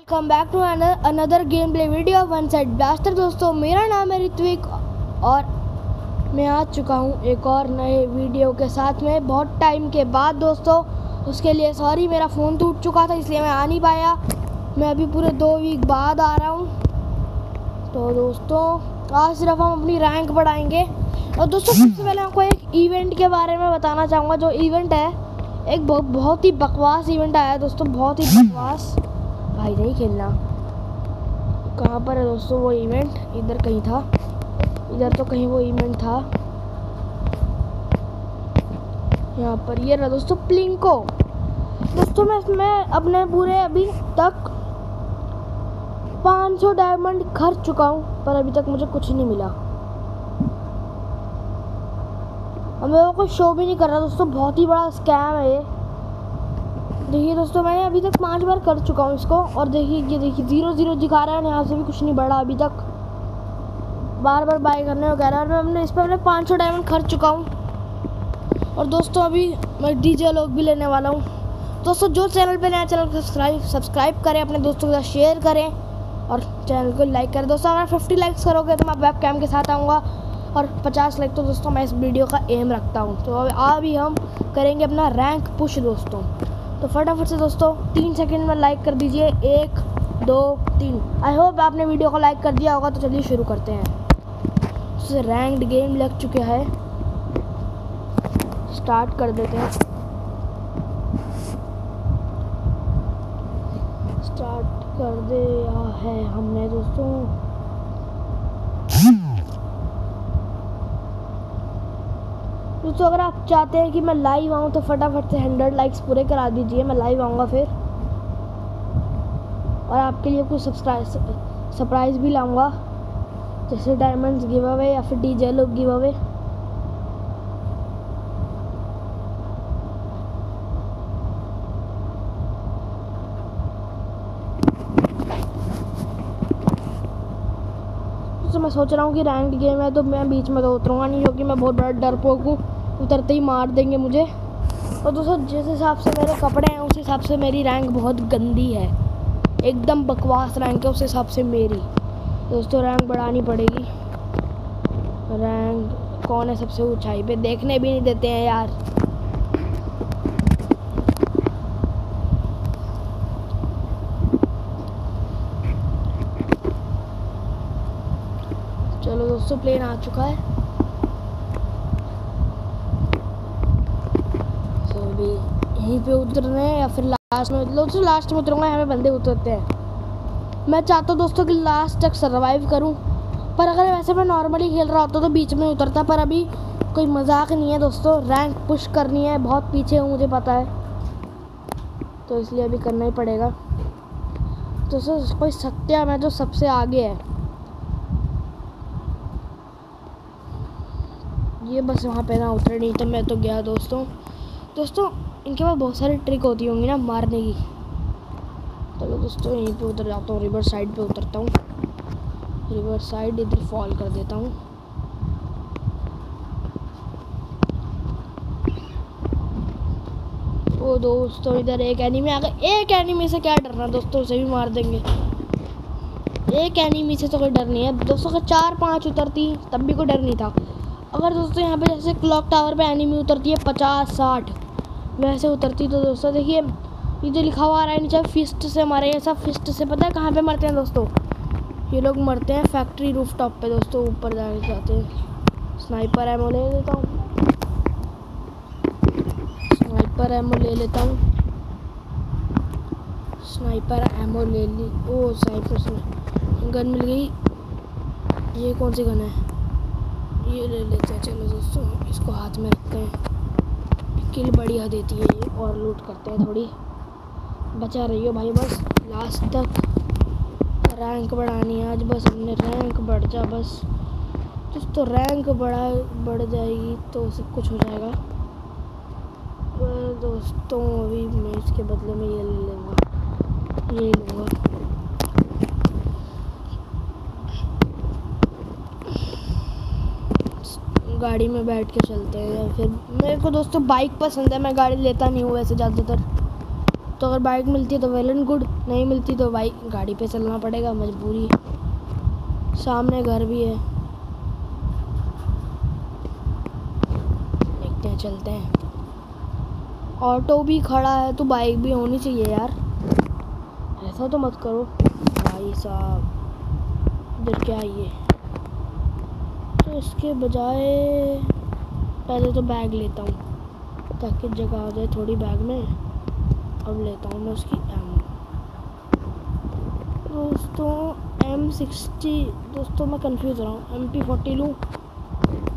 Welcome back to another game play video one side blaster दोस्तों, मेरा नाम है ऋत्विक और मैं आ चुका हूँ एक और नए वीडियो के साथ में। बहुत टाइम के बाद, दोस्तों, उसके लिए सॉरी मेरा फ़ोन टूट चुका था, इसलिए मैं आ नहीं पाया। मैं अभी पूरे दो वीक बाद आ रहा हूँ। तो दोस्तों, आज सिर्फ़ हम अपनी रैंक बढ़ाएँगे। और दोस्तों, सबसे पहले आपको एक इवेंट के बारे में बताना चाहूँगा, जो इवेंट है। एक बहुत बहुत ही बकवास इवेंट आया दोस्तों, बहुत ही बकवास। भाई नहीं खेलना। कहाँ पर है दोस्तों वो इवेंट इधर कहीं था। इधर तो कहीं वो इवेंट था। यहाँ पर ये रहा दोस्तों प्लिंको दोस्तों मैं इसमें अपने पूरे अभी तक 500 डायमंड खर्च चुका हूँ, पर अभी तक मुझे कुछ नहीं मिला। और मैं वो कोई शो भी नहीं कर रहा दोस्तों, बहुत ही बड़ा स्कैम है ये। देखिए दोस्तों, मैंने अभी तक पाँच बार कर चुका हूँ इसको और देखिए, ये देखिए ज़ीरो ज़ीरो दिखा रहा है यहाँ से भी कुछ नहीं बढ़ा अभी तक। बार बार बाय करने को कह रहा है। और मैं अपने इस पर मैंने पाँच सौ डायमंड खर्च चुका हूँ। और दोस्तों, अभी मैं डीजे लोग भी लेने वाला हूँ। दोस्तों, जो चैनल पे नया चैनल सब्सक्राइब सब्सक्राइब करें, अपने दोस्तों के साथ शेयर करें। और चैनल को लाइक करें दोस्तों, अगर फिफ्टी लाइक्स करोगे तो मैं वेब कैम के साथ आऊँगा। और पचास लाइक तो दोस्तों, मैं इस वीडियो का एम रखता हूँ। तो अभी हम करेंगे अपना रैंक पुश दोस्तों। तो फटाफट से दोस्तों, तीन सेकंड में लाइक कर दीजिए। एक, दो, तीन। आई होप आपने वीडियो को लाइक कर दिया होगा तो चलिए शुरू करते हैं। रैंक्ड गेम लग चुके हैं। स्टार्ट कर देते हैं। स्टार्ट कर दिया है हमने दोस्तों। दोस्तों अगर आप चाहते हैं कि मैं लाइव आऊँ तो फटाफट से हंड्रेड लाइक्स पूरे करा दीजिए, मैं लाइव आऊँगा फिर। और आपके लिए कुछ सब्सक्राइब सरप्राइज़ भी लाऊँगा। जैसे डायमंड्स गिव अवे या फिर डीजे लोग गिव अवे तो मैं सोच रहा हूँ कि रैंक गेम है तो मैं बीच में तो उतरूँगा नहीं, क्योंकि मैं बहुत बड़ा डरपोक हूँ। उतरते ही मार देंगे मुझे। और दोस्तों, जिस हिसाब से मेरे कपड़े हैं, उस हिसाब से मेरी रैंक बहुत गंदी है। एकदम बकवास रैंक है उस हिसाब से मेरी। दोस्तों रैंक बढ़ानी पड़ेगी। रैंक कौन है सबसे ऊंचाई पे? देखने भी नहीं देते हैं यार। चलो दोस्तों प्लेन आ चुका है तो अभी यहीं पे उतरना है या फिर लास्ट में दोस्तों लास्ट में उतरूँगा, यहाँ पे बंदे उतरते हैं। मैं चाहता हूँ दोस्तों कि लास्ट तक सर्वाइव करूँ, पर अगर वैसे मैं नॉर्मली खेल रहा होता तो बीच में उतरता, पर अभी कोई मज़ाक नहीं है दोस्तों। रैंक पुश करनी है, बहुत पीछे हूँ, मुझे पता है। तो इसलिए अभी करना ही पड़ेगा। दोस्तों कोई सत्या मैं जो सबसे आगे है। ये बस वहाँ पे ना उतरे नहीं तो मैं तो गया दोस्तों। दोस्तों इनके पास बहुत सारी ट्रिक होती होंगी ना मारने की। चलो दोस्तों, यहीं पे उतर जाता हूँ रिवर साइड पे उतरता हूँ। रिवर साइड इधर फॉल कर देता हूँ। ओ दोस्तों, इधर एक एनिमी आ गया एक एनिमी से क्या डरना दोस्तों, उसे भी मार देंगे। एक एनिमी से तो कोई डर नहीं है। दोस्तों, अगर चार पाँच उतरती, तब भी कोई डर नहीं था। अगर दोस्तों, यहाँ पे जैसे क्लॉक टावर पे एनिमी उतरती है, पचास साठ। वैसे उतरती तो दोस्तों देखिए, ये जो लिखा हुआ आ रहा है नीचे फिस्ट से मारे ये सब फिस्ट से, पता है कहाँ पे मरते हैं दोस्तों? ये लोग मरते हैं फैक्ट्री रूफ टॉप पे दोस्तों, ऊपर जाने जाते हैं। स्नाइपर एमो ले लेता हूँ। स्नाइपर एमो ले लेता हूँ। स्नाइपर एमो ले ली। ओ स्नाइपर गन मिल गई। ये कौन सी गन है? ये ले लेते हैं, चलो दोस्तों, इसको हाथ में रखते हैं। किल बढ़िया देती है ये, और लूट करते हैं थोड़ी। बचा रही हो भाई, बस लास्ट तक रैंक बढ़ानी है। आज बस हमने रैंक बढ़ जा, बस। तो रैंक बढ़ा, बढ़ जाएगी तो सब कुछ हो जाएगा। दोस्तों, अभी मैं इसके बदले में ये ले लूँगा। ये लूँगा। गाड़ी में बैठ के चलते हैं या फिर, मेरे को दोस्तों बाइक पसंद है, मैं गाड़ी लेता नहीं हूँ वैसे ज़्यादातर। तो अगर बाइक मिलती है तो वेल एंड गुड नहीं मिलती तो बाइक गाड़ी पे चलना पड़ेगा, मजबूरी सामने घर भी है। देखते हैं, चलते हैं। ऑटो भी खड़ा है तो बाइक भी होनी चाहिए यार। ऐसा तो मत करो। भाई साहब, इधर क्या ये? इसके बजाय पहले तो बैग लेता हूँ, ताकि जगह आ जाए थोड़ी बैग में। अब लेता हूँ मैं उसकी एम दोस्तों एम सिक्सटी दोस्तों मैं कंफ्यूज रहा हूँ। एम पी फोर्टी लूँ?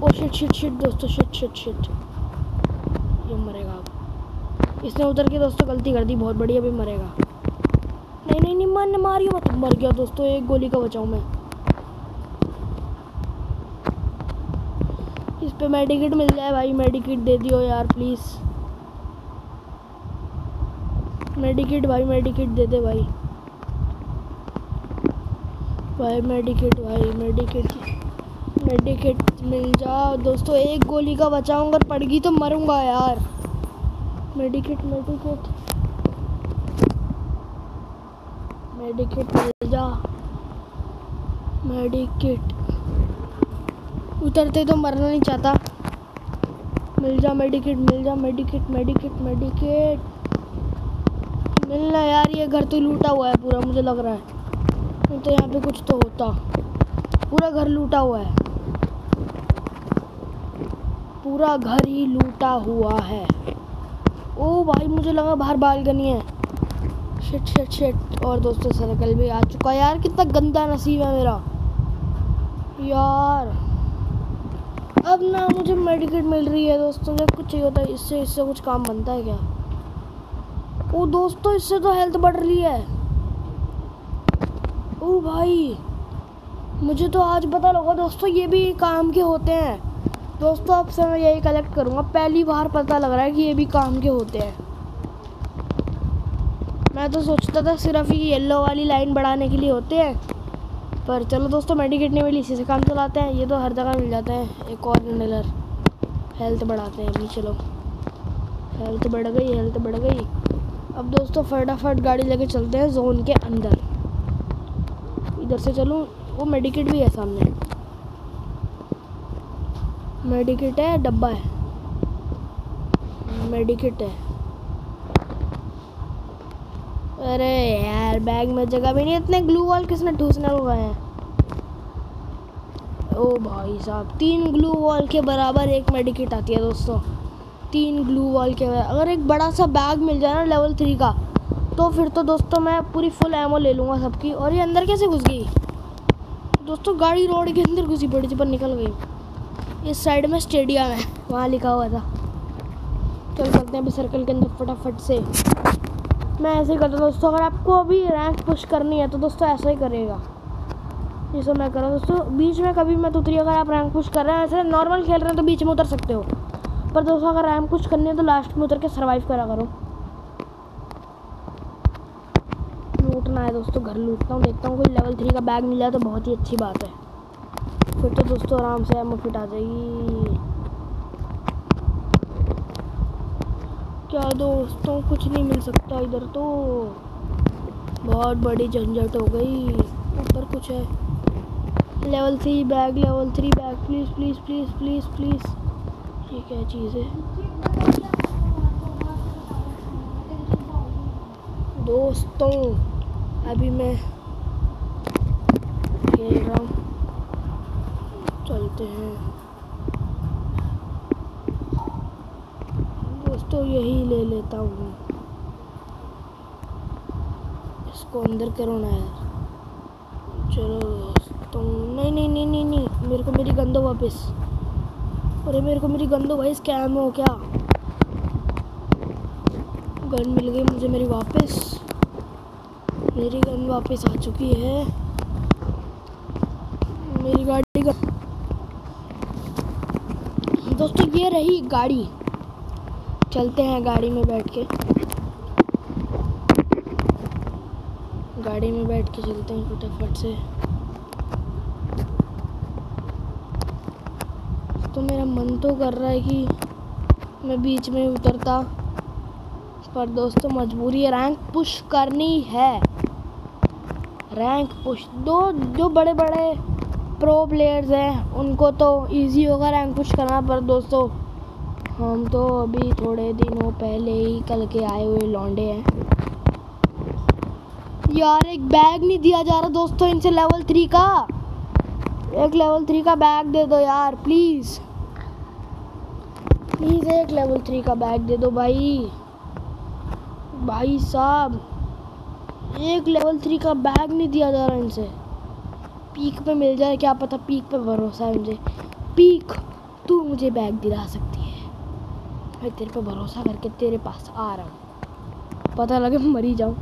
ओ शिट शिट शिट दोस्तों शिट शिट शिट ये मरेगा अब। इसने उतर के दोस्तों गलती कर दी, बहुत बड़ी अभी मरेगा। नहीं नहीं नहीं मन मारियो मत। मर गया दोस्तों, एक गोली का बचाऊँ मैं। पे मेडिकेट मिल जाए भाई मेडिकेट दे दियो यार प्लीज़ मेडिकेट भाई मेडिकेट दे दे भाई। भाई मेडिकेट भाई मेडिकेट मेडिकेट मिल जाओ दोस्तों, एक गोली का बचाऊँ, अगर पड़ गई तो मरूँगा यार। मेडिकेट मेडिकेट मेडिकेट मिल जा। मेडिकेट उतरते तो मरना नहीं चाहता। मिल जा मेडिकेट मिल जा मेडिकेट मेडिकेट मेडिकेट मिलना यार, ये घर तो लूटा हुआ है पूरा, मुझे लग रहा है। नहीं तो यहाँ पे कुछ तो होता। पूरा घर लूटा हुआ है। पूरा घर ही लूटा हुआ है। ओ भाई, मुझे लगा बाहर बालकनी है। शिट शिट शिट और दोस्तों सर्कल भी आ चुका यार, कितना गंदा नसीब है मेरा। यार। अब ना मुझे मेडिकेट मिल रही है दोस्तों जब कुछ चाहिए होता है? इससे इससे कुछ काम बनता है क्या? ओ दोस्तों, इससे तो हेल्थ बढ़ रही है। ओ भाई, मुझे तो आज पता लगा दोस्तों, ये भी काम के होते हैं। दोस्तों, अब से मैं यही कलेक्ट करूँगा। पहली बार पता लग रहा है कि ये भी काम के होते हैं। मैं तो सोचता था सिर्फ़ ये येलो वाली लाइन बढ़ाने के लिए होते हैं। पर चलो दोस्तों मेडिकेट नहीं मिली, इसी से काम चलाते हैं। ये तो हर जगह मिल जाता है। एक और इनहेलर हेल्थ बढ़ाते हैं अभी, चलो। हेल्थ बढ़ गई हेल्थ बढ़ गई। अब दोस्तों, फटाफट गाड़ी लेके चलते हैं जोन के अंदर। इधर से चलूँ, वो मेडिकेट भी है सामने। मेडिकेट है, डब्बा है। मेडिकेट है। अरे यार बैग में जगह भी नहीं इतने ग्लू वॉल किसने ठूसने हुए हैं? ओ भाई साहब, तीन ग्लू वॉल के बराबर एक मेडिकेट आती है दोस्तों। तीन ग्लू वॉल के अगर एक बड़ा सा बैग मिल जाए ना लेवल थ्री का तो फिर तो दोस्तों मैं पूरी फुल एमओ ले लूँगा सबकी। और ये अंदर कैसे घुस गई? दोस्तों, गाड़ी रोड के अंदर घुसी पड़ी थी, पर निकल गई। इस साइड में स्टेडियम है, वहाँ लिखा हुआ था। चल सकते हैं अभी सर्कल के अंदर फटाफट से। मैं ऐसे ही करता हूँ दोस्तों, अगर आपको अभी रैंक पुश करनी है तो दोस्तों ऐसा ही करेगा जैसे मैं कर दोस्तों, बीच में कभी मत उतरी अगर आप रैंक पुश कर रहे हैं, ऐसे नॉर्मल खेल रहे हैं तो बीच में उतर सकते हो। पर दोस्तों, अगर रैंक पुश करनी है तो लास्ट में उतर के सर्वाइव करा करो। लूटना है दोस्तों, घर लूटता हूँ, देखता हूँ कोई लेवल थ्री का बैग मिल तो बहुत ही अच्छी बात है। फिर तो दोस्तों आराम से एमओ फिट आ जाएगी। क्या दोस्तों, कुछ नहीं मिल सकता इधर तो। बहुत बड़ी झंझट हो गई। ऊपर कुछ है। Level three bag level three bag please please please please please ये क्या चीज़ है? दोस्तों, अभी मैं खेल रहा हूँ। चलते हैं। दोस्तों यही ले लेता हूँ। इसको अंदर करो ना यार। चलो दोस्तों नहीं नहीं नहीं नहीं नहीं। मेरे को मेरी गंदो वापस। अरे मेरे को मेरी गंदो भाई स्कैम हो क्या? गन मिल गई मुझे मेरी वापस। मेरी गन वापस आ चुकी है। मेरी गाड़ी का दोस्तों, ये रही गाड़ी। चलते हैं गाड़ी में बैठ के। गाड़ी में बैठ के चलते हैं फटाफट से। तो मेरा मन तो कर रहा है कि मैं बीच में उतरता, पर दोस्तों मजबूरी है रैंक पुश करनी है। रैंक पुश दो जो बड़े बड़े प्रो प्लेयर्स हैं, उनको तो इजी होगा रैंक पुश करना, पर दोस्तों हम तो अभी थोड़े दिनों पहले ही कल के आए हुए लौंडे हैं। यार, एक बैग नहीं दिया जा रहा दोस्तों इनसे लेवल थ्री का। एक लेवल थ्री का बैग दे दो यार प्लीज़ प्लीज़ एक लेवल थ्री का बैग दे दो भाई। भाई साहब, एक लेवल थ्री का बैग नहीं दिया जा रहा इनसे। पीक पे मिल जाए, क्या पता पीक पे भरोसा है मुझे। पीक तू मुझे बैग दिला सकती मैं तेरे पे भरोसा करके तेरे पास आ रहा हूँ। पता लगे मरी जाऊँ।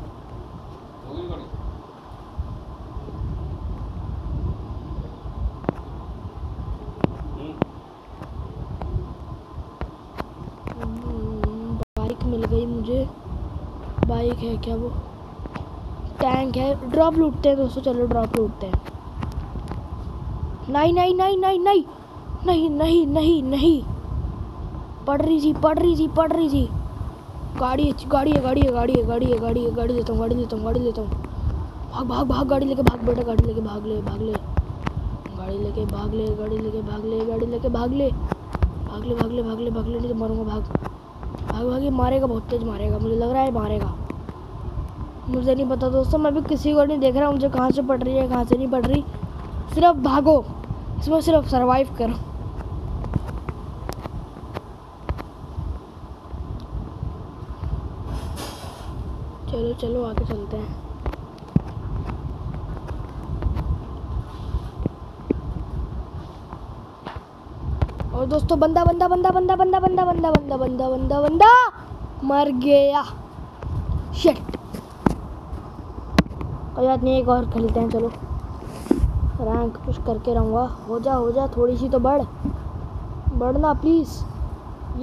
मिल गई मुझे। बाइक है क्या वो? टैंक है। ड्रॉप लूटते हैं दोस्तों, चलो ड्रॉप लूटते हैं। नहीं नहीं नहीं नहीं। नहीं नहीं नहीं नहीं नहीं। पड़ रही थी पढ़ रही थी पढ़ रही थी गाड़ी गाड़ी है गाड़ी है गाड़ी है गाड़ी है गाड़ी है, गाड़ी लेता हूँ, गाड़ी लेता हूँ, गाड़ी लेता हूँ। भाग भाग भाग, गाड़ी लेके भाग, बेटा, गाड़ी लेके भाग ले भाग ले। गाड़ी लेके भाग ले, गाड़ी लेके भाग ले, गाड़ी लेके भाग ले। भाग ले भाग ले भाग ले भाग ले, नहीं तो मरूँगा भाग। भाग भाग, ये मारेगा, बहुत तेज मारेगा, मुझे लग रहा है मारेगा। मुझे नहीं पता दोस्तों, मैं भी किसी को नहीं देख रहा, मुझे कहाँ से पड़ रही है, कहाँ से नहीं पड़ रही। सिर्फ़ भागो, इसमें सिर्फ़ सर्वाइव करो। चलो चलो आगे चलते हैं और दोस्तों बंदा बंदा बंदा बंदा बंदा बंदा बंदा बंदा बंदा बंदा बंदा मर गया शिट कोई बात नहीं एक और खेलते हैं चलो रैंक पुश करके रहूँगा हो जा हो जा थोड़ी सी तो बढ़ बढ़ना प्लीज़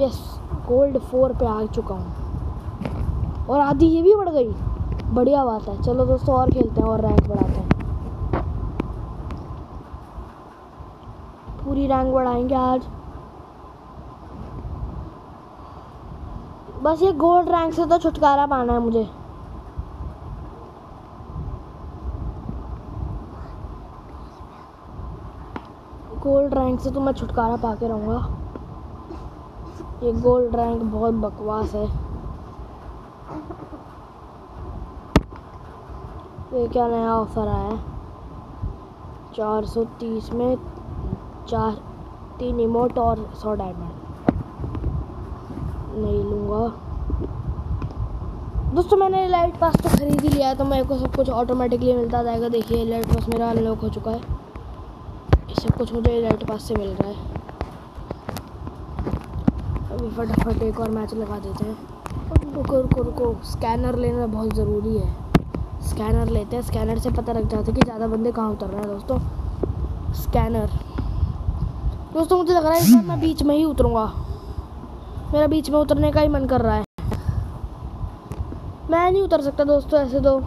यस गोल्ड फोर पे आ चुका हूँ और आधी ये भी बढ़ गई। बढ़िया बात है। चलो दोस्तों, और खेलते हैं और रैंक बढ़ाते हैं। पूरी रैंक बढ़ाएँगे आज। बस ये गोल्ड रैंक से तो छुटकारा पाना है मुझे। गोल्ड रैंक से तो मैं छुटकारा पा के रहूँगा। ये गोल्ड रैंक बहुत बकवास है। ये क्या नया ऑफ़र आया है? चार सौ तीस में चार, तीन इमोट और सौ डायमंड नहीं लूँगा। दोस्तों, मैंने लाइट पास तो खरीद ही लिया है तो मेरे को सब कुछ ऑटोमेटिकली मिलता जाएगा। देखिए लाइट पास मेरा अनलॉक हो चुका है। सब कुछ मुझे लाइट पास से मिल रहा है। अभी फटाफट एक और मैच लगा देते हैं। रुको रुको रुको स्कैनर लेना बहुत ज़रूरी है। स्कैनर लेते हैं। स्कैनर से पता लग जाता है कि ज़्यादा बंदे कहाँ उतर रहे हैं दोस्तों। स्कैनर। दोस्तों, मुझे लग रहा है इस बार मैं बीच में ही उतरूँगा। मेरा बीच में उतरने का ही मन कर रहा है। मैं नहीं उतर सकता दोस्तों, ऐसे तो।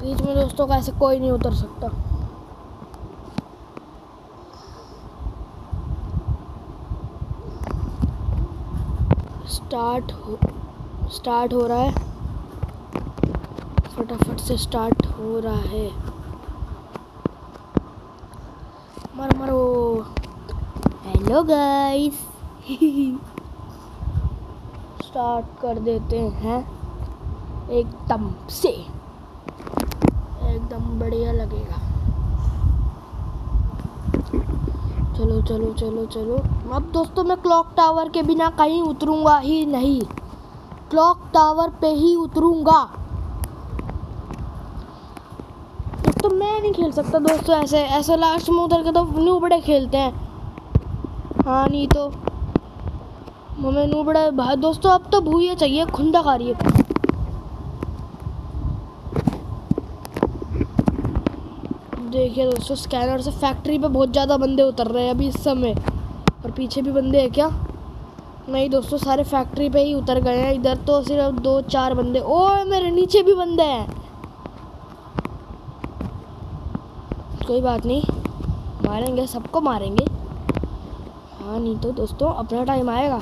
बीच में दोस्तों का ऐसे कोई नहीं उतर सकता। स्टार्ट हो स्टार्ट हो रहा है। फटाफट से स्टार्ट हो रहा है। मर, मरो हेलो गाइस स्टार्ट कर देते हैं। एकदम से। एकदम बढ़िया लगेगा। चलो चलो चलो चलो। अब दोस्तों, मैं क्लॉक टावर के बिना कहीं उतरूँगा ही नहीं। क्लॉक टावर पे ही उतरूँगा। तो मैं नहीं खेल सकता दोस्तों ऐसे ऐसे लास्ट में उतर के तो न्यू बड़े खेलते हैं। हाँ नहीं तो। हमें न्यू बड़े दोस्तों, अब तो भूया चाहिए खुंदा खा रही है। देखिए दोस्तों स्कैनर से फैक्ट्री पे बहुत ज़्यादा बंदे उतर रहे हैं अभी इस समय। और पीछे भी बंदे हैं क्या? नहीं दोस्तों, सारे फैक्ट्री पे ही उतर गए हैं। इधर तो सिर्फ़ दो चार बंदे। ओ, मेरे नीचे भी बंदे हैं। कोई बात नहीं। मारेंगे, सबको मारेंगे। हाँ नहीं तो दोस्तों, अपना टाइम आएगा।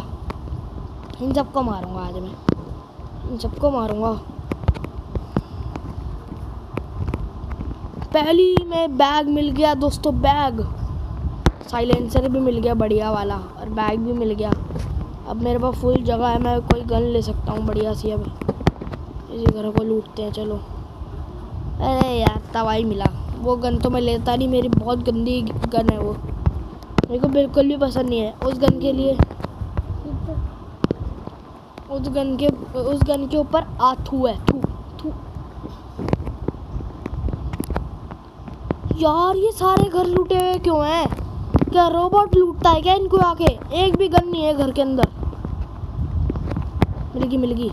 इन सबको मारूँगा आज मैं। इन सबको मारूँगा। पहली में बैग मिल गया दोस्तों, बैग। साइलेंसर भी मिल गया बढ़िया वाला और बैग भी मिल गया। अब मेरे पास फुल जगह है, मैं कोई गन ले सकता हूँ बढ़िया सी अब। इसी घर को लूटते हैं, चलो। अरे यार तवाई मिला। वो गन तो मैं लेता नहीं, मेरी बहुत गंदी गन है वो। मेरे को बिल्कुल भी पसंद नहीं है उस गन के लिए। उस गन के, उस गन के ऊपर आथू है, थू थू यार, ये सारे घर लूटे हुए क्यों हैं? क्या रोबोट लूटता है क्या इनको आके? एक भी गन नहीं है घर के अंदर। मिलगी मिलगी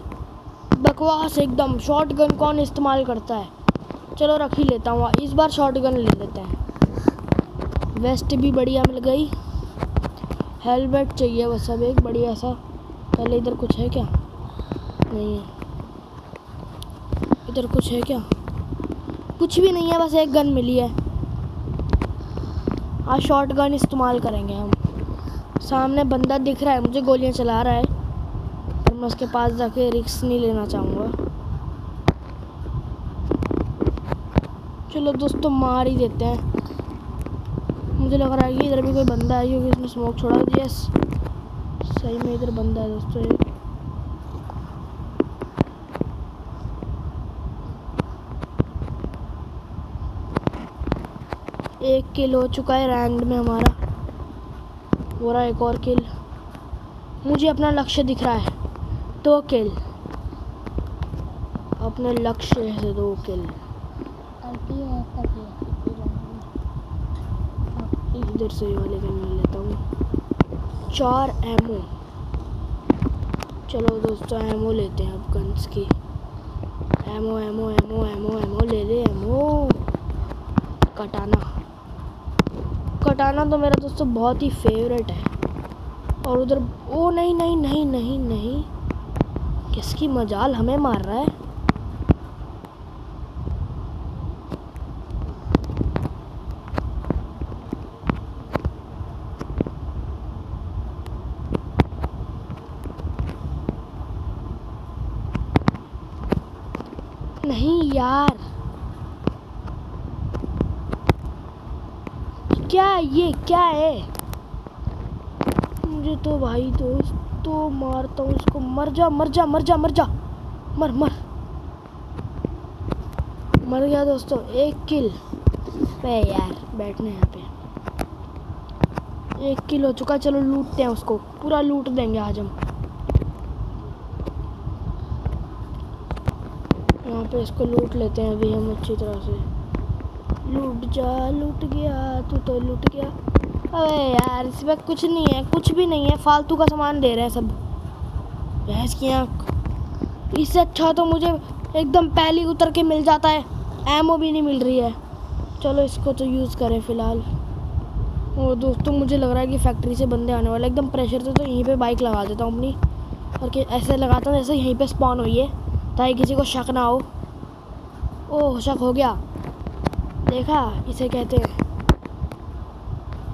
बकवास एकदम शॉर्ट गन कौन इस्तेमाल करता है? चलो रख ही लेता हूँ, इस बार शॉर्ट गन ले लेते हैं। वेस्ट भी बढ़िया मिल गई। हेलमेट चाहिए बस अब एक, बढ़िया सा। पहले इधर कुछ है क्या? नहीं है। इधर कुछ है क्या? कुछ भी नहीं है, बस एक गन मिली है। आज शॉर्ट गन इस्तेमाल करेंगे हम। सामने बंदा दिख रहा है, मुझे गोलियाँ चला रहा है। पर मैं उसके पास जाके रिक्स नहीं लेना चाहूँगा। चलो दोस्तों, मार ही देते हैं। मुझे लग रहा है कि इधर भी कोई बंदा है, क्योंकि इसने स्मोक छोड़ा। यस सही में इधर बंदा है दोस्तों एक किल हो चुका है रैंक में हमारा। हो रहा एक और किल मुझे अपना लक्ष्य दिख रहा है। दो किल अपने लक्ष्य से दो किल इधर से वाले गन ले लेता हूँ। चार एमओ चलो दोस्तों एमओ लेते हैं अब गन्स की। Ammo ammo ammo ammo ammo ले ले एमओ कटाना। कटाना तो मेरा दोस्तों बहुत ही फेवरेट है। और उधर ओ, नहीं नहीं नहीं नहीं नहीं। किसकी मजाल हमें मार रहा है नहीं यार क्या है ये क्या है? मुझे तो भाई दोस्त तो मारता हूँ इसको। मर जा मर जा मर जा मर जा। मर मर। मर गया दोस्तों, एक किल पे यार, बैठने यहाँ पे। एक किल हो चुका चलो लूटते हैं उसको। पूरा लूट देंगे आज हम। यहाँ पे इसको लूट लेते हैं अभी हम अच्छी तरह से। लूट जा, लूट गया, तू तो लूट गया। अबे यार इसमें कुछ नहीं है, कुछ भी नहीं है। फालतू का सामान दे रहे हैं सब। भैंस की आँख। इससे अच्छा तो मुझे एकदम पहली उतर के मिल जाता है। एमओ भी नहीं मिल रही है। चलो, इसको तो यूज़ करें फ़िलहाल। और दोस्तों मुझे लग रहा है कि फैक्ट्री से बंदे आने वाले एकदम प्रेशर से तो यहीं पे बाइक लगा देता हूँ अपनी। और कि ऐसे लगाता हूँ जैसे यहीं पे स्पॉन हुई है, ताकि किसी को शक ना हो। ओह, शक हो गया। देखा, इसे कहते हैं।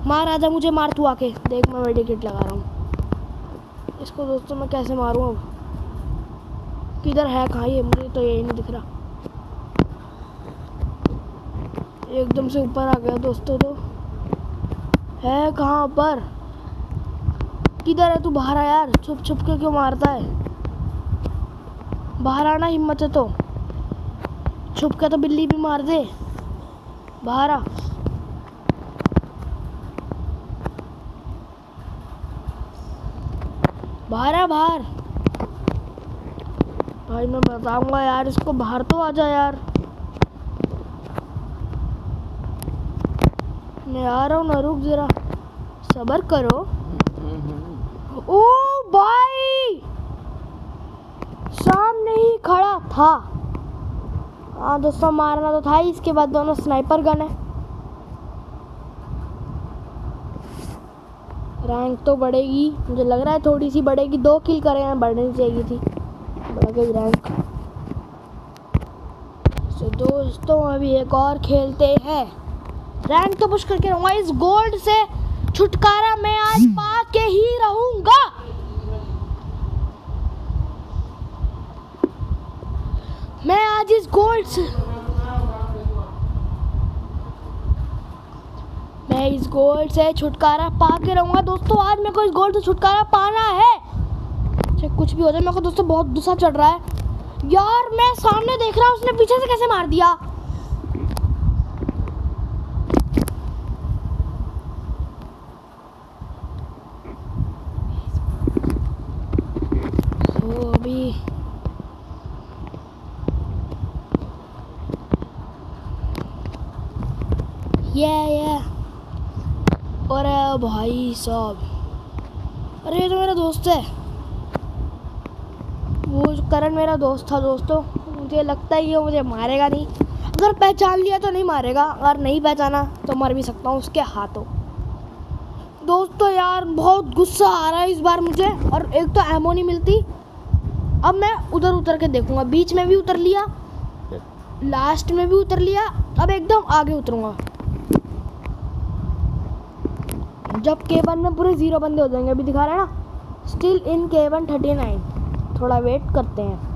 मार, आजा मुझे मार तू आके। देख, मैं मेडिकेट लगा रहा हूँ। इसको दोस्तों मैं कैसे मारूँ अब? किधर है, कहाँ ये? मुझे तो यही नहीं दिख रहा। एकदम से ऊपर आ गया दोस्तों तो। है कहाँ ऊपर? किधर है तू? बाहर आ यार। छुप छुप के क्यों मारता है? बाहर आना हिम्मत है तो। छुप के तो बिल्ली भी मार दे। बाहर आ। बाहर आ बाहर। भाई, मैं बताऊँगा यार, इसको बाहर तो आ जा यार। मैं आ रहा हूँ ना, रुक जरा। सबर करो। ओ भाई! सामने ही खड़ा था। हाँ दोस्तों, मारना तो था ही, इसके बाद दोनों स्नाइपर गन है। रैंक तो बढ़ेगी, मुझे लग रहा है थोड़ी सी बढ़ेगी, दो किल करें बढ़नी चाहिए थी। बढ़ गई रैंक। तो दोस्तों, अभी एक और खेलते हैं। रैंक तो पुश करके रहूँगा, इस गोल्ड से छुटकारा मैं आज पा के ही रहूँगा। मैं आज इस गोल्ड से मैं इस गोल से छुटकारा पा के रहूँगा। दोस्तों, आज मेरे को इस गोल से छुटकारा पाना है। चाहे कुछ भी हो जाए, मेरे को दोस्तों, बहुत गुस्सा चढ़ रहा है। यार, मैं सामने देख रहा हूँ, उसने पीछे से कैसे मार दिया तो अभी ये ये अरे भाई साहब। अरे ये तो मेरा दोस्त है। वो करण मेरा दोस्त था दोस्तों मुझे लगता है ये मुझे मारेगा नहीं। अगर पहचान लिया तो नहीं मारेगा अगर नहीं पहचाना तो मर भी सकता हूँ उसके हाथों। दोस्तों यार बहुत गुस्सा आ रहा है इस बार मुझे और एक तो एमो नहीं मिलती। अब मैं उधर उतर के देखूँगा बीच में भी उतर लिया लास्ट में भी उतर लिया अब एकदम आगे उतरूँगा। जब के वन में पूरे ज़ीरो बंदे हो जाएँगे, अभी दिखा रहा है ना? स्टिल इन के वन थर्टी नाइन थोड़ा वेट करते हैं।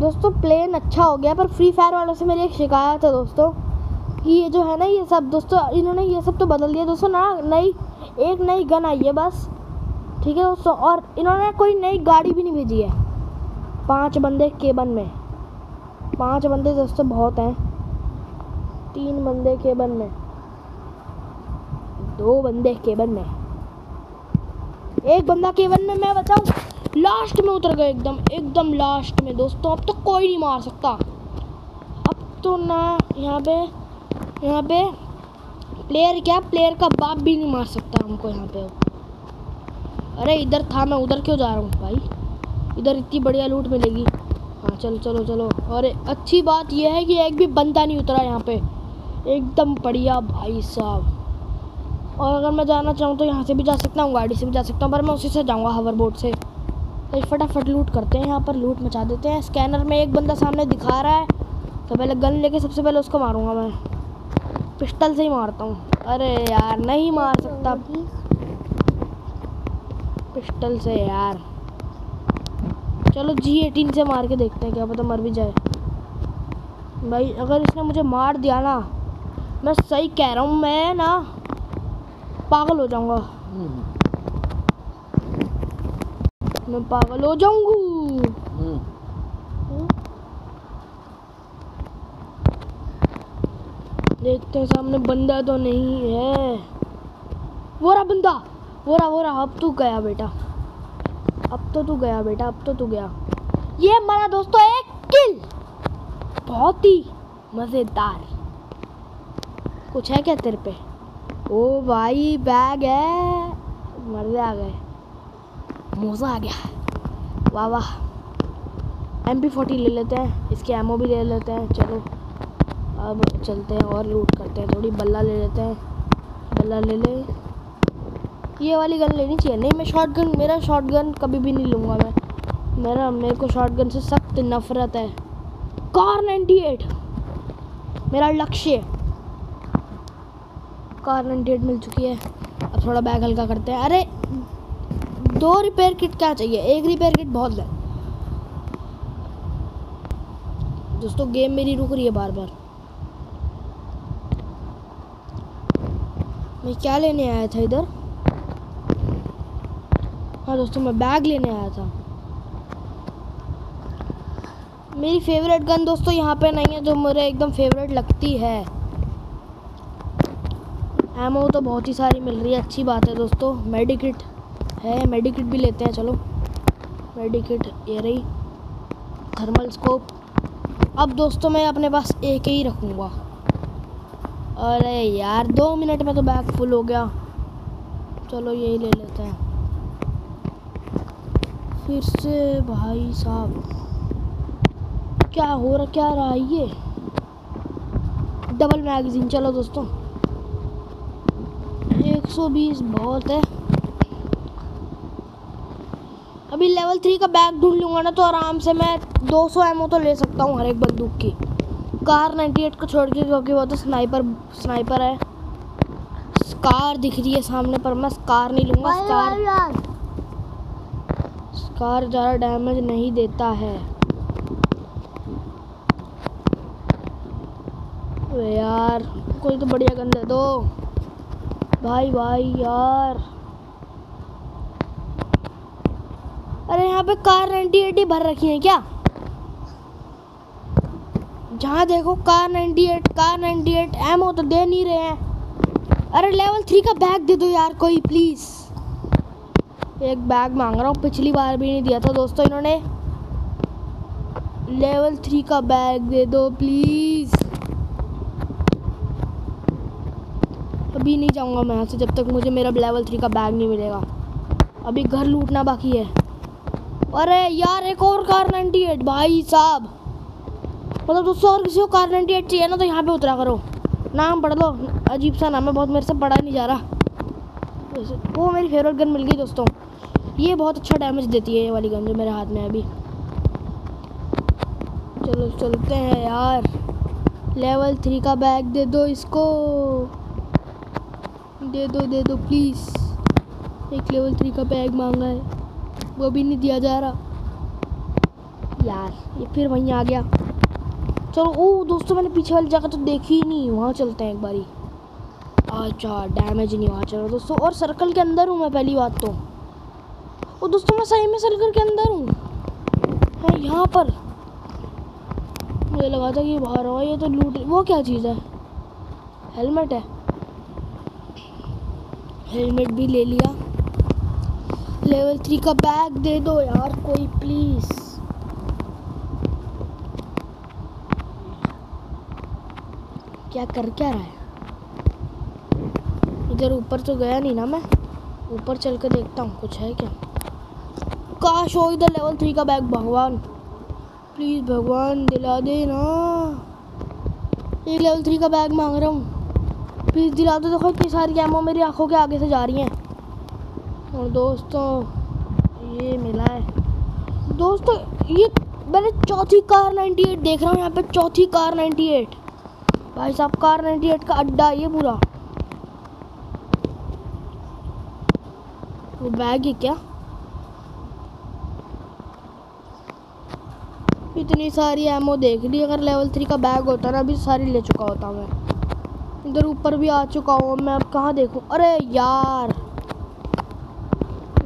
दोस्तों प्लेन अच्छा हो गया, पर फ्री फायर वालों से मेरी एक शिकायत है दोस्तों, कि ये जो है ना, ये सब दोस्तों, इन्होंने ये सब तो बदल दिया। दोस्तों, ना, नई, एक नई गन आई है बस, ठीक है दोस्तों, और इन्होंने कोई नई गाड़ी भी नहीं भेजी है। पाँच बंदे केबन में। पाँच बंदे दोस्तों, बहुत हैं। तीन बंदे केबन में। दो बंदे केबन में। एक बंदा केबन में, मैं बताऊँ लास्ट में उतर गए एकदम एकदम लास्ट में। दोस्तों, अब तो कोई नहीं मार सकता। अब तो ना, यहाँ पे यहाँ पे प्लेयर क्या प्लेयर का बाप भी नहीं मार सकता हमको यहाँ पे अरे, इधर था मैं, उधर क्यों जा रहा हूँ भाई? इधर इतनी बढ़िया लूट मिलेगी। हाँ चलो चलो चलो। अरे, अच्छी बात यह है कि एक भी बंदा नहीं उतरा यहाँ पे। एकदम बढ़िया भाई साहब। और अगर मैं जाना चाहूँ तो यहाँ से भी जा सकता हूँ, गाड़ी से भी जा सकता हूँ, पर मैं उसी से जाऊँगा हवर बोट से। तो फटाफट लूट करते हैं, यहाँ पर लूट मचा देते हैं। स्कैनर में एक बंदा सामने दिखा रहा है तो पहले गन लेके सबसे पहले उसको मारूँगा मैं। पिस्टल से ही मारता हूँ। अरे यार, नहीं मार सकता। पिस्टल से यार। चलो जी एटीन से मार के देखते हैं, क्या पता मर भी जाए। भाई, अगर इसने मुझे मार दिया ना मैं सही कह रहा हूँ, मैं ना पागल हो जाऊँगा। मैं पागल हो जाऊँगी। देखते हैं, सामने बंदा तो नहीं है। वो रहा बंदा, वो रहा वो रहा। अब तू गया बेटा। अब तो तू गया बेटा, अब तो तू गया। ये मरा दोस्तों, एक किल बहुत ही मज़ेदार। कुछ है क्या तेरे पे? ओ भाई, बैग है। मर्दे आ गए। मोजा आ गया। वाह वाह। एम पी फोर्टी ले लेते हैं। इसके एमओ भी ले लेते हैं। चलो। अब चलते हैं और लूट करते हैं। थोड़ी बल्ला ले लेते हैं। बल्ला ले ले। ये वाली गन लेनी चाहिए। नहीं, मैं शॉर्ट गन मेरा शॉर्ट गन कभी भी नहीं लूँगा मैं। मेरा मेरे को शॉर्ट गन से सख्त नफरत है। कार 98 मेरा लक्ष्य। कार 98 मिल चुकी है। अब थोड़ा बैग हल्का करते हैं। अरे, दो रिपेयर किट क्या चाहिए? एक रिपेयर किट बहुत है। दोस्तों गेम मेरी रुक रही है बार बार मैं क्या लेने आया था इधर? हाँ दोस्तों, मैं बैग लेने आया था। मेरी फेवरेट गन दोस्तों यहाँ पे नहीं है, जो मुझे एकदम फेवरेट लगती है। एमओ तो बहुत ही सारी मिल रही है, अच्छी बात है दोस्तों। मेडिकिट है मेडिकिट भी लेते हैं, चलो। मेडिकिट ये रही थर्मल स्कोप अब दोस्तों मैं अपने पास एक ही रखूँगा। अरे यार, दो मिनट में तो बैग फुल हो गया। चलो यही ले लेते हैं। फिर से भाई साहब, क्या हो रहा, क्या रहा ये? डबल मैगजीन चलो दोस्तों। 120 बहुत है। अभी लेवल थ्री का बैग ढूंढ लूँगा ना तो आराम से मैं 200 सौ एमओ तो ले सकता हूँ हर एक बंदूक की। कार 98 को छोड़ के क्योंकि वो तो स्नाइपर स्नाइपर है। स्कार दिख रही है सामने पर मैं स्कार नहीं लूँगा स्कार स्कार ज़्यादा डैमेज नहीं देता है। यार कोई तो बढ़िया गन दे दो। भाई भाई यार। अरे यहाँ पे कार नाइनटी एटी भर रखी है क्या? जहाँ देखो Kar 98 Kar ninety eight M हो तो दे नहीं रहे हैं। अरे लेवल थ्री का बैग दे दो यार कोई प्लीज़ एक बैग मांग रहा हूँ, पिछली बार भी नहीं दिया था दोस्तों इन्होंने। लेवल थ्री का बैग दे दो प्लीज़ अभी नहीं जाऊँगा मैं यहाँ से जब तक मुझे मेरा लेवल थ्री का बैग नहीं मिलेगा। अभी घर लूटना बाकी है। अरे यार, एक और कार 98 भाई साहब। मतलब दोस्तों और किसी को कार 98 चाहिए ना तो यहाँ पे उतरा करो। नाम पढ़ लो। अजीब सा नाम है, बहुत मेरे से पढ़ा नहीं जा रहा। वो मेरी फेवरेट गन मिल गई दोस्तों। ये बहुत अच्छा डैमेज देती है ये वाली गन जो मेरे हाथ में है अभी। चलो चलते हैं यार। लेवल थ्री का बैग दे दो इसको। दे दो दे दो प्लीज़ एक लेवल थ्री का बैग मांगा है। वो भी नहीं दिया जा रहा। यार, ये फिर वहीं आ गया। चलो, ओ, दोस्तों, मैंने पीछे वाली जगह तो देखी ही नहीं। वहाँ चलते हैं एक बारी। अच्छा डैमेज नहीं वहाँ चलो, दोस्तों, और सर्कल के अंदर हूँ मैं, पहली बात तो। ओ, दोस्तों, मैं सही में सर्कल के अंदर हूँ। है यहाँ पर। मुझे लगा था कि बाहर हुआ ये तो लूट वो क्या चीज़ है? हेलमेट है। हेलमेट भी ले लिया। लेवल थ्री का बैग दे दो यार कोई प्लीज़ क्या कर क्या रहा है? इधर ऊपर तो गया नहीं ना मैं। ऊपर चल कर देखता हूँ, कुछ है क्या? काश हो इधर लेवल थ्री का बैग भगवान। प्लीज़ भगवान, दिला दे ना एक लेवल थ्री का बैग मांग रहा हूँ। प्लीज़ दिला दो देखो इतनी सारी कैमो मेरी आँखों के आगे से जा रही हैं। और दोस्तों, ये मिला है। दोस्तों, ये मैंने चौथी कार 98 देख रहा हूँ, यहाँ पे चौथी कार 98 भाई साहब, कार 98 का अड्डा ये पूरा। वो बैग है क्या? इतनी सारी एमओ देख ली, अगर लेवल थ्री का बैग होता ना, अभी सारी ले चुका होता मैं। इधर ऊपर भी आ चुका हूँ मैं अब कहाँ देखूँ? अरे यार!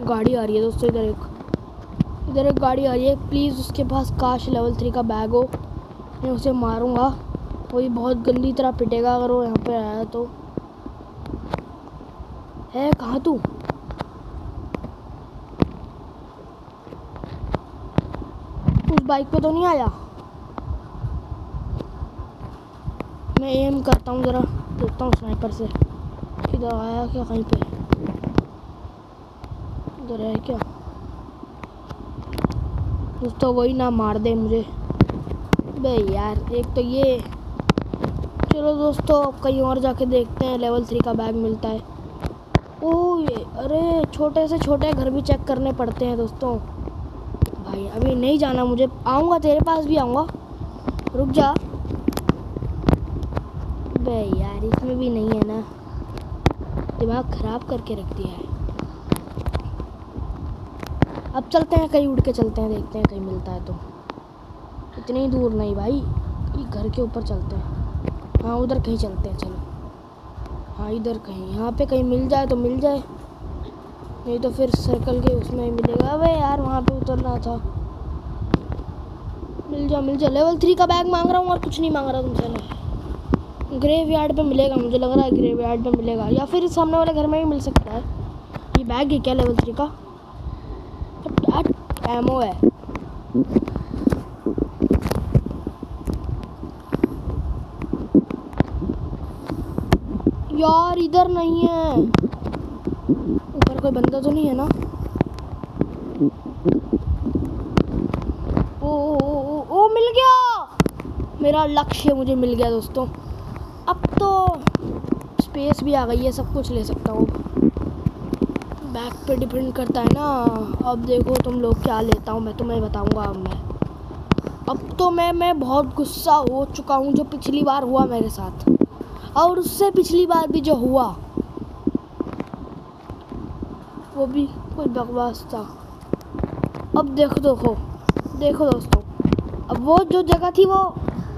गाड़ी आ रही है दोस्तों, इधर एक। इधर एक गाड़ी आ रही है प्लीज़ उसके पास काश लेवल थ्री का बैग हो। मैं उसे मारूँगा वही बहुत गंदी तरह पिटेगा अगर वो यहाँ पे आया तो। है, कहाँ तू? उस बाइक पे तो नहीं आया? मैं एम करता हूँ ज़रा। देखता हूँ स्नाइपर से। किधर आया क्या कहीं पे? उधर है क्या? दोस्तों वही ना मार दे मुझे। बे यार, एक तो ये। चलो दोस्तों, अब कहीं और जाके देखते हैं लेवल थ्री का बैग मिलता है। ओह ये, अरे छोटे से छोटे घर भी चेक करने पड़ते हैं दोस्तों। भाई, अभी नहीं जाना मुझे। आऊँगा, तेरे पास भी आऊँगा। रुक जा। बे यार, इसमें भी नहीं है ना। दिमाग ख़राब करके रख दिया है। अब चलते हैं, कहीं उड़ के चलते हैं, देखते हैं कहीं मिलता है तो। इतनी ही दूर नहीं भाई घर के ऊपर चलते हैं। हाँ उधर कहीं चलते हैं, चलो। हाँ इधर कहीं, यहाँ पे कहीं मिल जाए तो मिल जाए। नहीं तो फिर सर्कल के उसमें ही मिलेगा। अबे यार, वहाँ पे उतरना था। मिल जा मिल जा लेवल थ्री का बैग मांग रहा हूँ और कुछ नहीं मांग रहा तुमसे। ना ग्रेव यार्ड पर मिलेगा मुझे लग रहा है ग्रेव यार्ड पर मिलेगा या फिर सामने वाले घर में भी मिल सकता है। ये बैग है क्या लेवल थ्री का? एमओ है? यार इधर नहीं है। ऊपर कोई बंदा तो नहीं है ना? ओ ओ ओ ओ, ओ मिल गया! मेरा लक्ष्य मुझे मिल गया दोस्तों। अब तो स्पेस भी आ गई है, सब कुछ ले सकता हूँ। बैक पे डिपेंड करता है ना। अब देखो तुम लोग क्या लेता हूँ, मैं तुम्हें बताऊँगा अब मैं। अब तो मैं मैं बहुत गुस्सा हो चुका हूँ, जो पिछली बार हुआ मेरे साथ। और उससे पिछली बार भी जो हुआ, वो भी कोई बकवास था। अब देखो देखो देखो दोस्तों। अब वो जो जगह थी वो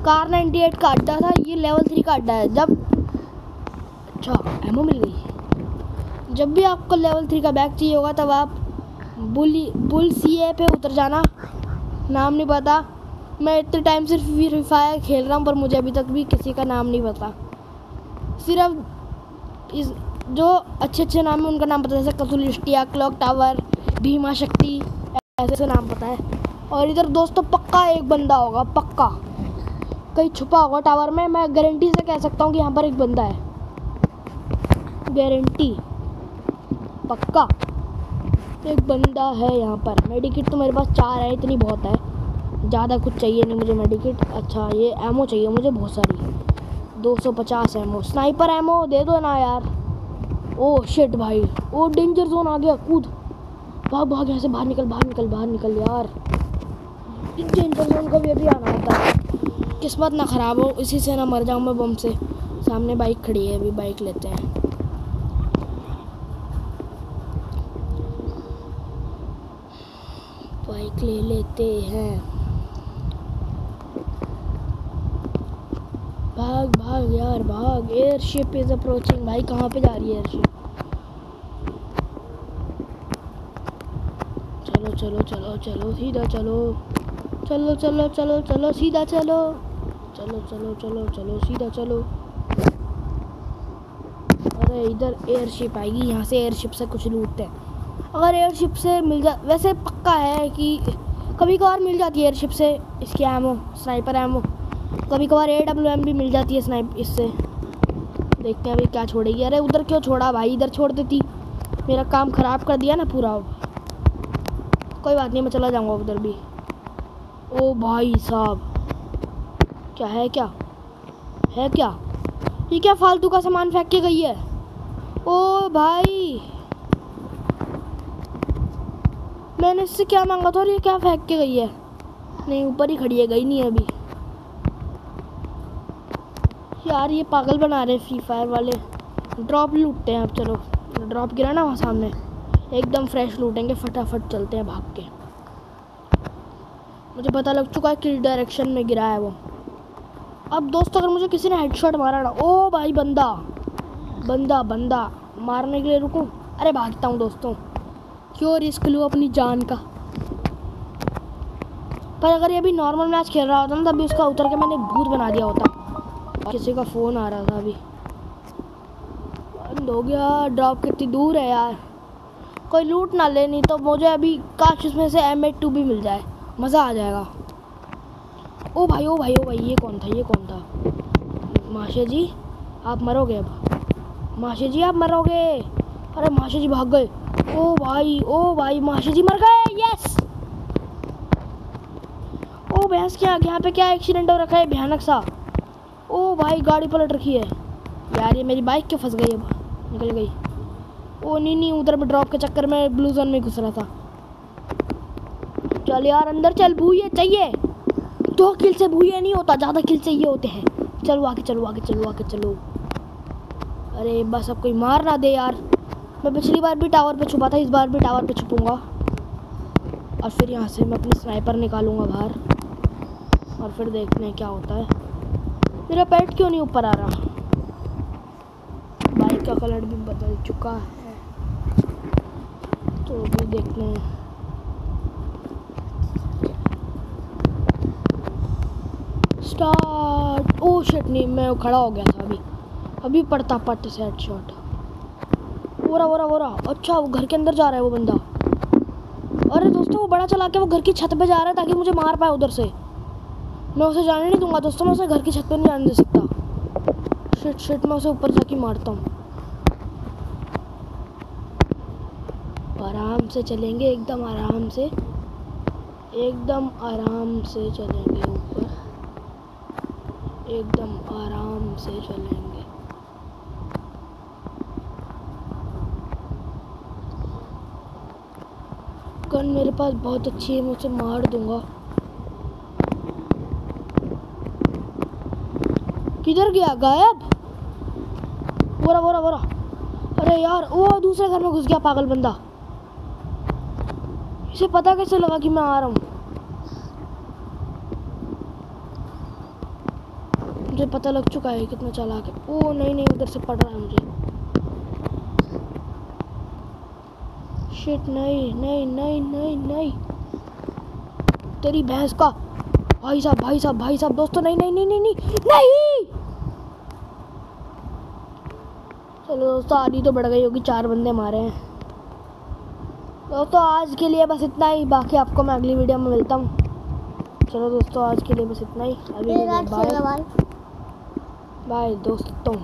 कार 98 का अड्डा था, ये लेवल थ्री का अड्डा है। जब अच्छा एमओ मिल गई। जब भी आपको लेवल थ्री का बैग चाहिए होगा, तब आप बुली, बुल सी ए पे उतर जाना। नाम नहीं पता। मैं इतने टाइम से फ्री फायर खेल रहा हूँ, पर मुझे अभी तक भी किसी का नाम नहीं पता। सिर्फ़ इस, जो अच्छे अच्छे नाम है, उनका नाम पता जैसे कसूलिस्टिया क्लॉक टावर भीमा शक्ति ऐसे नाम पता है। और इधर दोस्तों, पक्का एक बंदा होगा, पक्का। कहीं छुपा होगा टावर में, मैं गारंटी से कह सकता हूँ कि यहाँ पर एक बंदा है। गारंटी पक्का। एक बंदा है यहाँ पर। मेडिकिट तो मेरे पास चार है, इतनी बहुत है। ज़्यादा कुछ चाहिए नहीं मुझे मेडिकिट अच्छा ये एमओ चाहिए मुझे, बहुत सारी 250 एमओ स्नाइपर एमओ दे दो ना यार। ओ शिट भाई। ओ डेंजर जोन आ गया, कूद। भाग भाग, यहाँ से बाहर निकल बाहर निकल बाहर निकल यार। डेंजर जोन को भी अभी आना होता है। किस्मत ना ख़राब हो, इसी से ना मर जाऊँ मैं बम से। सामने बाइक खड़ी है, अभी बाइक लेते हैं। बाइक ले लेते हैं। भाग भाग यार, भाग। एयरशिप इज़ अप्रोचिंग भाई, कहाँ पे जा रही है एयरशिप? चलो चलो चलो चलो, सीधा चलो। चलो चलो चलो चलो, सीधा चलो। चलो चलो चलो चलो, सीधा चलो। अरे, इधर एयरशिप आएगी, यहाँ से एयरशिप से कुछ लूटते हैं। अगर एयरशिप से मिल जा, वैसे पक्का है कि कभी कभार मिल जाती है एयरशिप से इसकी एमओ स्नाइपर एमओ कभी कभार ए डब्ल्यू एम भी मिल जाती है स्नाइप इससे। देखते हैं अभी क्या छोड़ेगी। अरे, उधर क्यों छोड़ा भाई? इधर छोड़ देती। मेरा काम ख़राब कर दिया ना पूरा कोई बात नहीं, मैं चला जाऊँगा उधर भी। ओ भाई साहब। क्या है क्या? है क्या? ये क्या फालतू का सामान फेंक के गई है? ओ भाई! मैंने इससे क्या मांगा था और ये क्या फेंक के गई है? नहीं, ऊपर ही खड़ी है, गई नहीं अभी। यार, ये पागल बना रहे फ्री फायर वाले। ड्रॉप लूटते हैं अब, चलो। ड्रॉप गिरा ना वहाँ सामने। एकदम फ्रेश लूटेंगे, फटाफट चलते हैं भाग के। मुझे पता लग चुका है किस डायरेक्शन में गिरा है वो। अब दोस्तों, अगर मुझे किसी ने हेडशॉट मारा ना, ओ भाई बंदा बंदा बंदा, मारने के लिए रुकूं? अरे भागता हूँ दोस्तों। क्यों रिस्क लूँ अपनी जान का? पर अगर ये अभी नॉर्मल मैच खेल रहा होता ना, तभी उसका उतर के मैंने भूत बना दिया होता। किसी का फ़ोन आ रहा था अभी। बंद हो गया ड्रॉप कितनी दूर है यार। कोई लूट ना ले, नहीं तो मुझे अभी काश उसमें से एम एट टू भी मिल जाए। मज़ा आ जाएगा। ओ भाई ओ भाई ओ भाई, ये कौन था, ये कौन था? माशे जी, आप मरोगे अब। माशे जी, आप मरोगे। अरे माशे जी भाग गए। ओ भाई ओ भाई, माशे जी मर गए यस ओ भैंस, क्या, यहाँ पे क्या एक्सीडेंट हो रखा है? भयानक सा। ओ भाई, गाड़ी पलट रखी है। यार, ये मेरी बाइक क्यों फंस गई अब? निकल गई। ओ नहीं नहीं, उधर में ड्रॉप के चक्कर में ब्लू जोन में घुस रहा था। चल यार, अंदर चल, भूये, चाहिए। दो किल से भूये नहीं होता, ज़्यादा किल से ये होते हैं। चलो आगे चलो आगे चलो आगे, चलो। अरे बस अब कोई मार ना दे यार। मैं पिछली बार भी टावर पे छुपा था, इस बार भी टावर पे छुपूँगा। और फिर यहाँ से मैं अपनी स्नाइपर निकालूँगा बाहर। और फिर देखते हैं क्या होता है। मेरा पेट क्यों नहीं ऊपर आ रहा? बाइक का कलर भी बदल चुका है। तो अभी देखते हैं। स्टार्ट ओ शिट नहीं, मैं खड़ा हो गया था अभी। अभी पड़ता पट से हेड शॉट वो रहा वो रहा वो रहा। अच्छा वो घर के अंदर जा रहा है वो बंदा। अरे दोस्तों, वो बड़ा चला के वो घर की छत पे जा रहा है ताकि मुझे मार पाए उधर से। मैं उसे जाने नहीं दूँगा, दोस्तों, मैं उसे घर की छत पे नहीं जाने दे सकता। शिट शिट मैं उसे ऊपर जाके मारता हूँ। आराम से चलेंगे, एकदम आराम से। एकदम आराम से चलेंगे ऊपर। एकदम आराम से चलेंगे। गन मेरे पास बहुत अच्छी है मैं उसे मार दूँगा। किधर गया? गायब? बोरा बोरा बोरा अरे यार, वो दूसरे घर में घुस गया, पागल बंदा। इसे पता कैसे लगा कि मैं आ रहा हूँ? मुझे पता लग चुका है कितना चालाक है। ओ नहीं नहीं उधर से पड़ रहा है मुझे। शिट नहीं नहीं नहीं नहीं नहीं। तेरी भैंस का। भाई साहब भाई साहब भाई साहब दोस्तों नहीं नहीं नहीं नहीं नहीं नहीं। चलो दोस्तों आधी तो बढ़ गई होगी चार बंदे मारे हैं। दोस्तों आज के लिए बस इतना ही। बाकी आपको मैं अगली वीडियो में मिलता हूँ। चलो दोस्तों आज के लिए बस इतना ही। अभी बाय बाय दोस्तों।